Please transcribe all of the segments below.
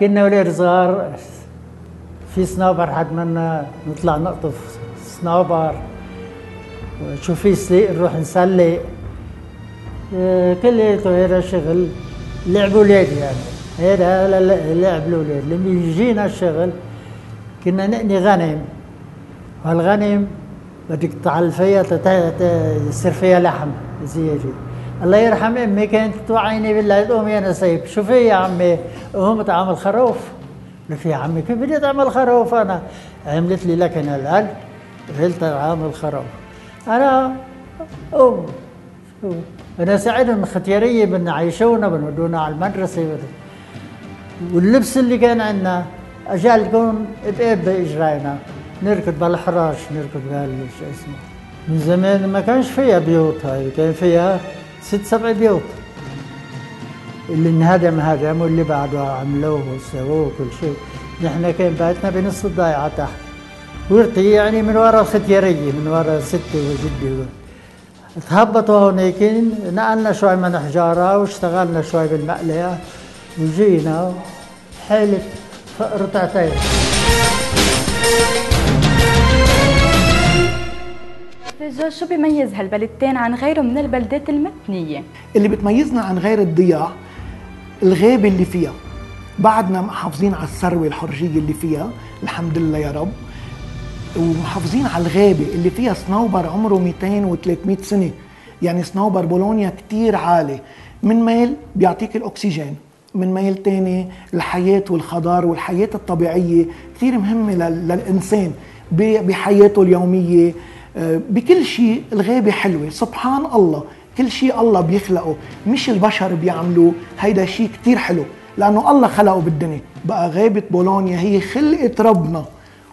كنا ولاد صغار في صنابر حد منا نطلع نقطف صنابر. شو في سليق نروح نسلق آه، كلياته هذا شغل لعب أولاد يعني. هذا لعب الاولاد لما يجينا الشغل كنا نقني غنم. وهالغنم بدك تعلفيها يصير فيها لحم زيادة. الله يرحم امي كانت توعيني بالله تقوم يا نسيب شو في يا عمي قوم تعمل خروف. قلت يا عمي كيف بدي تعمل خروف أنا؟ عملت لي لكن القلب قلت عامل خروف. أنا شو؟ أنا سعيد ختيارية بدنا عيشونا بنودونا على المدرسة. واللبس اللي كان عندنا اجال تكون تقيب باجرينا نركض بالحراش نركض بهال شو اسمه. من زمان ما كانش فيها بيوت هاي كان فيها ست سبع بيوت. اللي انهدم هدم واللي بعده عملوه وسووه كل شيء. نحن كان بيتنا بنص الضيعة تحت ورثي يعني من ورا ختيارية من ورا ستي وجدي. تهبطوا هونيك نقلنا شوي من حجارة واشتغلنا شوي بالمقلية. وجينا حالة رطعتين شو بيميز هالبلدتين عن غيره من البلدات المتنية؟ اللي بتميزنا عن غير الضياع الغابة اللي فيها. بعدنا محافظين على الثروة الحرجية اللي فيها الحمد لله يا رب. ومحافظين على الغابة اللي فيها صنوبر عمره 200 و300 سنة. يعني صنوبر بولونيا كتير عالي. من ميل بيعطيك الأكسجين من ميل تاني الحياة والخضار والحياة الطبيعية. كتير مهمة للإنسان بحياته اليومية. بكل شيء الغابة حلوة. سبحان الله كل شيء الله بيخلقه. مش البشر بيعملوه. هيدا شيء كتير حلو لأنه الله خلقه بالدنيا. بقى غابة بولونيا هي خلقة ربنا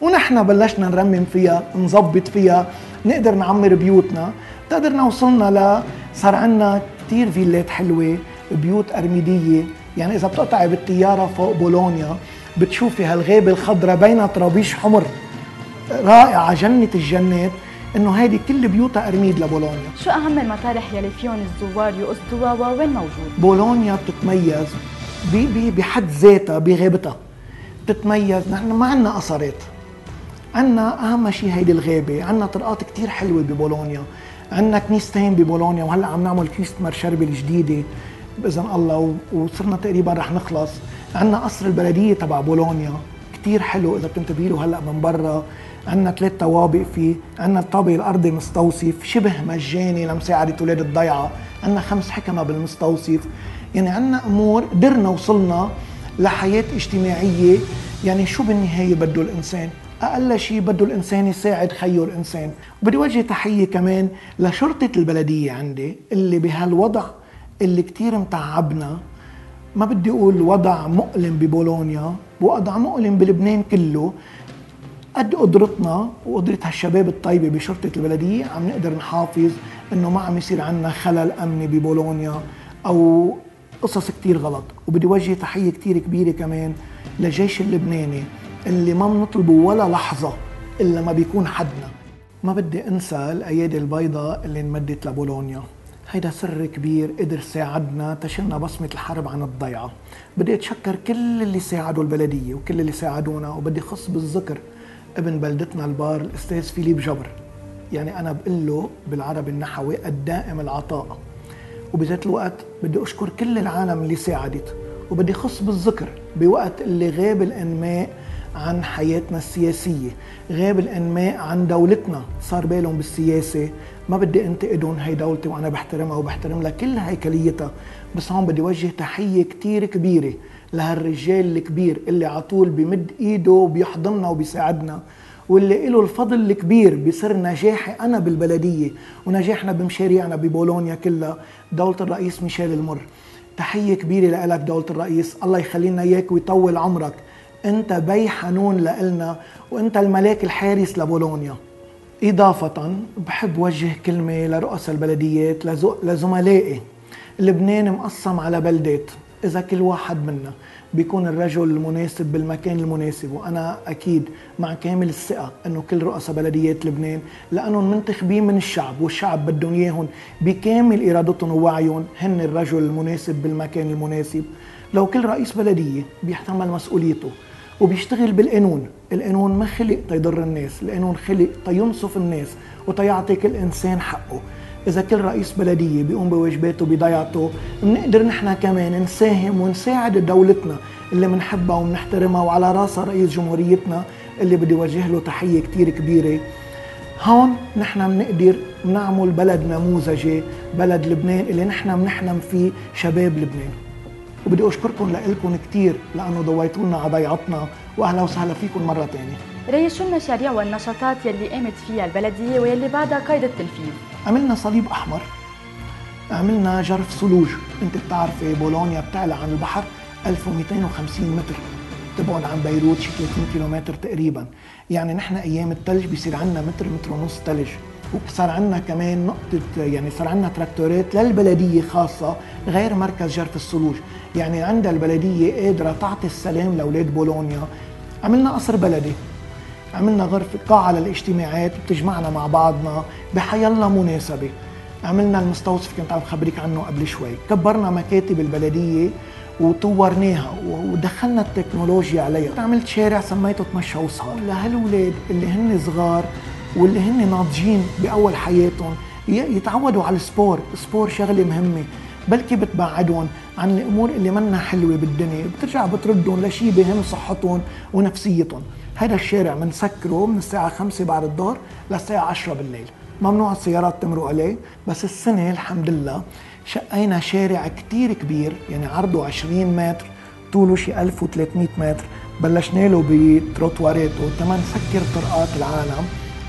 ونحن بلشنا نرمم فيها نظبط فيها نقدر نعمر بيوتنا. قدرنا وصلنا ل صار عندنا كثير فيلات حلوة بيوت أرميدية. يعني إذا بتقطعي بالطيارة فوق بولونيا بتشوفي هالغابة الخضراء بين طرابيش حمر. رائعة جنة الجنات. إنه هذه كل بيوتها ارميد لبولونيا. شو أهم المطارح يلي فيهم الزوار يقصدوها ووين موجود بولونيا بتتميز بحد ذاتها بغابتها بتتميز نحن ما عندنا اثارات عندنا أهم شيء هيدي الغابة. عندنا طرقات كتير حلوة ببولونيا. عندنا كنيستين ببولونيا وهلأ عم نعمل كنيسه مرشربه الجديده بإذن الله وصرنا تقريبا رح نخلص. عندنا قصر البلدية تبع بولونيا. كتير حلو إذا بتنتبهوا له هلأ من برا. عندنا ثلاث طوابق فيه. عندنا الطابق الارضي مستوصف شبه مجاني لمساعدة أولاد الضيعة. عندنا خمس حكمة بالمستوصف. يعني عندنا أمور قدرنا وصلنا لحياة اجتماعية. يعني شو بالنهاية بده الإنسان؟ أقل شيء بده الإنسان يساعد خيه الإنسان. وبدي وجه تحية كمان لشرطة البلدية عندي اللي بهالوضع اللي كتير متعبنا. ما بدي أقول وضع مؤلم ببولونيا. وضع مؤلم بلبنان كله قد قدرتنا وقدرة هالشباب الطيبة بشرطة البلدية عم نقدر نحافظ إنه ما عم يصير عندنا خلل أمني ببولونيا أو قصص كتير غلط. وبدي وجه تحية كتير كبيرة كمان للجيش اللبناني اللي ما بنطلبه ولا لحظة إلا ما بيكون حدنا. ما بدي أنسى الأيادي البيضاء اللي انمدت لبولونيا. هيدا سر كبير قدر ساعدنا تشلنا بصمة الحرب عن الضيعة. بدي أتشكر كل اللي ساعدوا البلدية وكل اللي ساعدونا وبدي خص بالذكر ابن بلدتنا البار الأستاذ فيليب جبر. يعني أنا بقول له بالعربي النحوي الدائم العطاء. وبذات الوقت بدي أشكر كل العالم اللي ساعدت وبدي خص بالذكر بوقت اللي غاب الأنماء عن حياتنا السياسية غاب الأنماء عن دولتنا. صار بالهم بالسياسة ما بدي انتقدهم هي دولتي وأنا بحترمها وبحترم لها كل هيكليتها بس هون بدي وجه تحية كتير كبيرة لهالرجال الكبير اللي على طول بمد إيده وبيحضننا وبيساعدنا واللي له الفضل الكبير بسر نجاحي أنا بالبلدية ونجاحنا بمشاريعنا ببولونيا كلها. دولة الرئيس ميشيل المر. تحية كبيرة لك دولة الرئيس. الله يخلي لنا إياك ويطول عمرك. أنت بي حنون لإلنا وأنت الملاك الحارس لبولونيا. إضافة بحب وجه كلمة لرؤساء البلديات لزملائي. لبنان مقسم على بلدات إذا كل واحد منا بيكون الرجل المناسب بالمكان المناسب وأنا أكيد مع كامل الثقة إنه كل رؤساء بلديات لبنان لانهم منتخبين من الشعب والشعب بدهم إياهم بكامل إرادتهم ووعيهم هن الرجل المناسب بالمكان المناسب. لو كل رئيس بلدية بيحتمل مسؤوليته وبيشتغل بالقانون. القانون ما خلق تيضر الناس القانون خلق تينصف الناس وتيعطي كل انسان حقه. إذا كل رئيس بلدية بيقوم بواجباته بضيعته بنقدر نحن كمان نساهم ونساعد دولتنا اللي بنحبها وبنحترمها وعلى راسها رئيس جمهوريتنا اللي بدي وجه له تحية كثير كبيرة. هون نحن بنقدر نعمل بلد نموذجي بلد لبنان اللي نحن بنحلم فيه شباب لبنان. وبدي أشكركم لكم كثير لأنه ضويتوا لنا على ضيعتنا وأهلا وسهلا فيكم مرة ثانية ريس شو المشاريع والنشاطات يلي قامت فيها البلدية ويلي بعدها قيد التنفيذ عملنا صليب أحمر عملنا جرف ثلوج أنت بتعرفي بولونيا بتعلى عن البحر 1250 متر تبعد عن بيروت شي 30 كيلومتر تقريبا. يعني نحن أيام الثلج بيصير عندنا متر متر ونص ثلج وصار عندنا كمان نقطة يعني صار عندنا تراكتورات للبلدية خاصة غير مركز جرف الثلوج يعني عندها البلدية قادرة تعطي السلام لأولاد بولونيا. عملنا قصر بلدي. عملنا غرفة قاعة للاجتماعات بتجمعنا مع بعضنا بحيالله مناسبة. عملنا المستوصف كنت عم خبريك عنه قبل شوي. كبرنا مكاتب البلدية وطورناها ودخلنا التكنولوجيا عليها. عملت شارع سميته تمشى وسهر لهالولاد اللي هن صغار واللي هن ناضجين بأول حياتهم. يتعودوا على ال sport. ال sport شغلة مهمة. بلكي بتبعدهم عن الأمور اللي منا حلوة بالدنيا. بترجع بتردهم لشيء بهم صحتهم ونفسيتهم. هذا الشارع بنسكره من الساعة 5 بعد الظهر للساعة 10 بالليل. ممنوع السيارات تمرق عليه. بس السنة الحمد لله شقينا شارع كتير كبير. يعني عرضه 20 متر طوله شي 1300 متر. بلشنا له بتروتوارات وتمن نسكر طرقات العالم.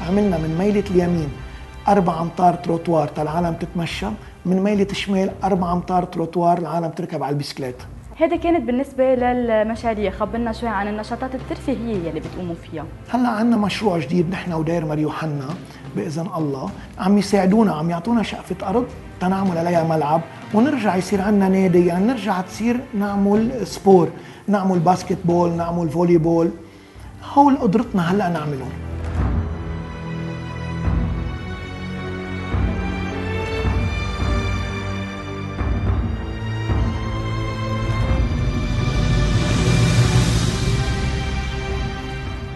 عملنا من ميلة اليمين أربع أمتار تروتوار العالم تتمشى من ميلة الشمال أربع أمتار تروتوار العالم تركب على البسكليت. هذا كانت بالنسبة للمشاريع خبرنا شوي عن النشاطات الترفيهية يلي بتقوموا فيها. هلأ عندنا مشروع جديد نحن ودير مريو حنا بإذن الله. عم يساعدونا عم يعطونا شقفة أرض تنعمل عليها ملعب ونرجع يصير عندنا نادي يعني نرجع تصير نعمل sport نعمل basketball نعمل volleyball. هول قدرتنا هلأ نعملهم.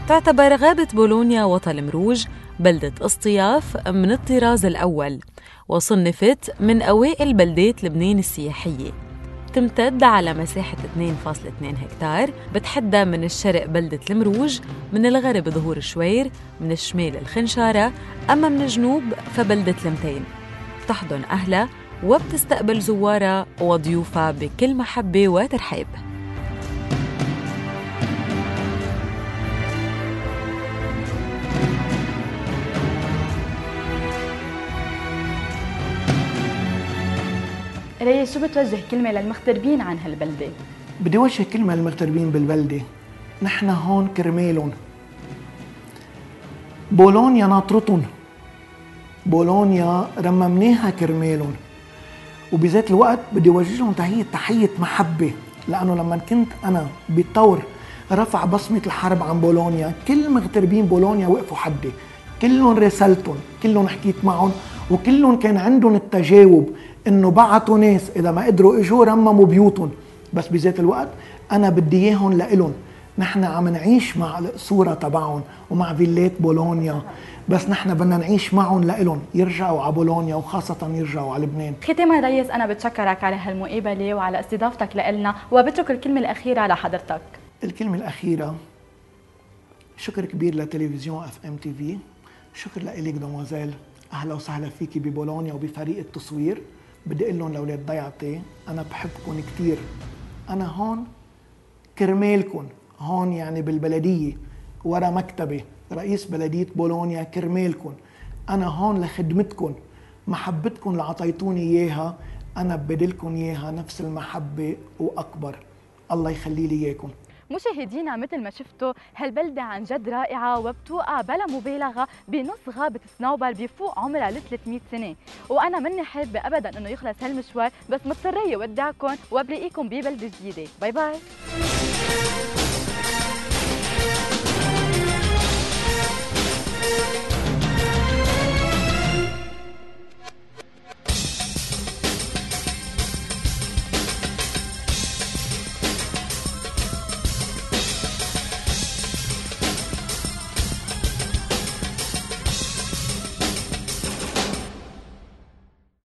تعتبر غابة بولونيا وطن مروج بلدة اصطياف من الطراز الأول وصنفت من أوائل بلدات لبنان السياحية. تمتد على مساحة 2.2 هكتار بتحدى من الشرق بلدة المروج من الغرب ظهور الشوير من الشمال الخنشارة أما من الجنوب فبلدة المتين بتحضن أهلها وبتستقبل زوارها وضيوفها بكل محبة وترحيب. ريس شو بتوجه كلمة للمغتربين عن هالبلدة؟ بدي وجه كلمة للمغتربين بالبلدة. نحن هون كرمالهم. بولونيا ناطرتهم. بولونيا رممناها كرمالهم. وبذات الوقت بدي اوجه لهم تحية تحية محبة. لأنه لما كنت أنا بطور رفع بصمة الحرب عن بولونيا كل مغتربين بولونيا وقفوا حدي. كلهم راسلتهم كلهم حكيت معهم وكلهم كان عندهم التجاوب إنه بعتوا ناس إذا ما قدروا إجوا رمموا بيوتهم. بس بذات الوقت أنا بدي إياهم لإلهم. نحن عم نعيش مع الصورة تبعهم ومع فيلات بولونيا. بس نحن بدنا نعيش معهم لإلهم. يرجعوا على بولونيا وخاصة يرجعوا على لبنان. ختاما ريس أنا بتشكرك على هالمقابلة وعلى استضافتك لنا وبترك الكلمة الأخيرة لحضرتك. الكلمة الأخيرة شكر كبير لتلفزيون FM TV شكر لك demoiselle أهلا وسهلا فيكي ببولونيا وبفريق التصوير. بدي أقول لهم لأولاد ضيعتي أنا بحبكم كثير أنا هون كرمالكم هون يعني بالبلدية ورا مكتبي رئيس بلدية بولونيا كرمالكم أنا هون لخدمتكم محبتكم اللي عطيتوني إياها أنا بدلكم إياها نفس المحبة وأكبر. الله يخلي لي اياكم مشاهدينا مثل ما شفتوا هالبلدة عن جد رائعة وبتوقع بلا مبالغة بنص غابة سنوبر بيفوق عمرها ل 300 سنة. وأنا مني حابة أبدا إنه يخلص هالمشوار بس مضطرية ودعكم وبلاقيكم ببلدة جديدة. باي باي.